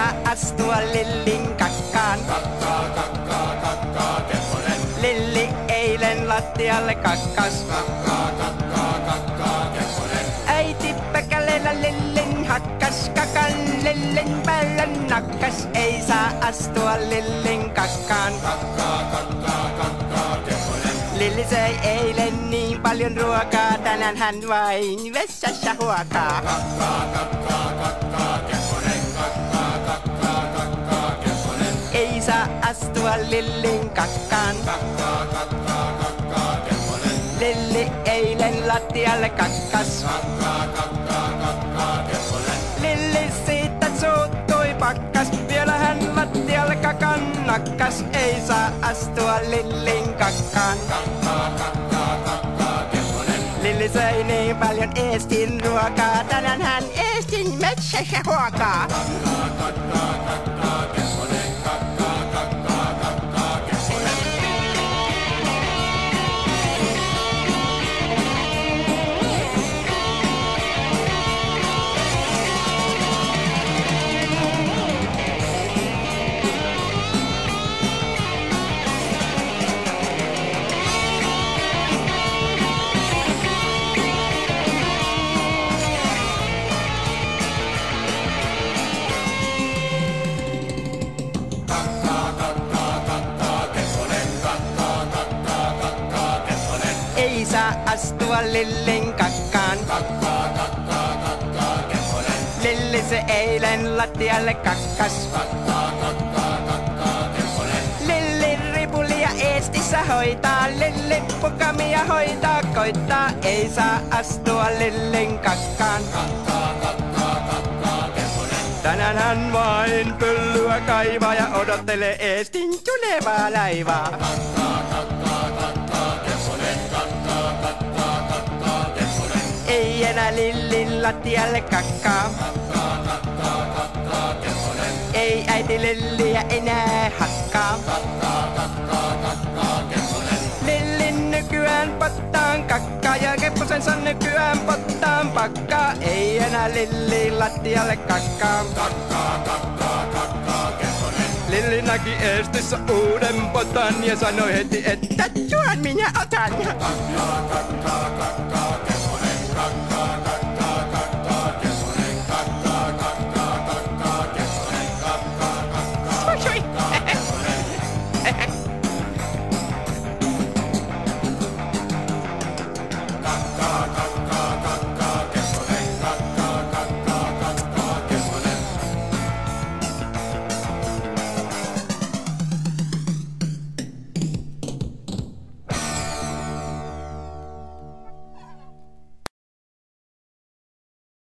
astua Lillin kakkaan. Kakkaa, kakkaa, kakkaa, Kepponen. Lilli eilen lattialle kakkas. Kakkaa, kakkaa, kakkaa, Kepponen. Äiti päkäleellä Lillin hakkas kakan. Lillin päällä nakkas. Ei saa astua Lillin kakkaan. Kakkaa, kakkaa, kakkaa, Kepponen. Lilli söi eilen niin paljon ruokaa. Tänään hän vain vessassa huokaa. Kakkaa, kakkaa, kakkaa, Kepponen. Ei saa astua Lillin kakkaan. Kakkaa, kakkaa, kakkaa, Kepponen. Lilli eilen lattialle kakkas. Kakkaa, kakkaa, kakkaa, Kepponen. Lilli siitä suuttui pakkas. Vielä hän lattialle kakan nakkas. Ei saa astua Lillin kakkaan. Kakkaa, kakkaa, kakkaa, Kepponen. Lilli söi niin paljon eestin ruokaa. Tänään hän eestin metsässä huokaa. Kakkaa, kakkaa, kakkaa, Ei saa astua Lillin kakkaan. Kakkaa, kakkaa, kakkaa, Kepponen. Lilli se eilen lattialle kakkas. Kakkaa, kakkaa, kakkaa, Kepponen. Lilli ripulia eestissä hoitaa, Lilli pukamia hoitaa, koittaa, ei saa astua Lillin kakkaan. Kakkaa, kakkaa, kakkaa, Kepponen. Tänään hän vain pyllyä kaivaa ja odottelee eestin tulevaa laivaa. Kakkaa, kakkaa, Ei enää Lillin lattialle kakkaa. Kakkaa, kakkaa, kakkaa, Kepponen. Ei äiti Lilliä enää hakkaa. Kakkaa, kakkaa, kakkaa, Kepponen. Lillin nykyään pottaan kakkaa ja Kepposensa nykyään pottaan pakkaa. Ei enää Lilli lattialle kakkaa. Kakkaa, kakkaa, kakkaa, Kepponen. Lilli näki eestissä uuden potan ja sanoi heti, että tuon minä otan. Kakkaa, kakkaa, kakkaa,